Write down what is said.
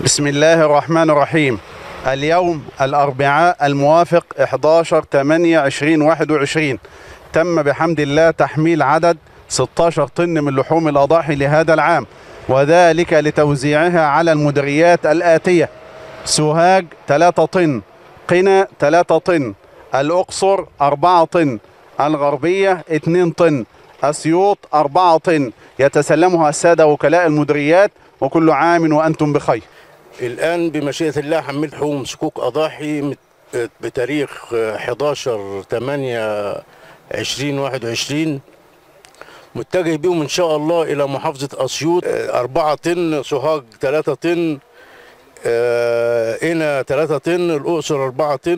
بسم الله الرحمن الرحيم اليوم الأربعاء الموافق 11 8 2021 تم بحمد الله تحميل عدد 16 طن من لحوم الأضاحي لهذا العام وذلك لتوزيعها على المديريات الآتية سوهاج 3 طن قنا 3 طن الأقصر 4 طن الغربية 2 طن أسيوط 4 طن يتسلمها السادة وكلاء المديريات وكل عام وأنتم بخير الآن بمشيئة الله حملت حقوق صكوك أضاحي بتاريخ 11 8 2021 متجه بيهم إن شاء الله إلى محافظة أسيوط. 4 طن سوهاج 3 طن آه، قنا 3 طن الأقصر 4 طن.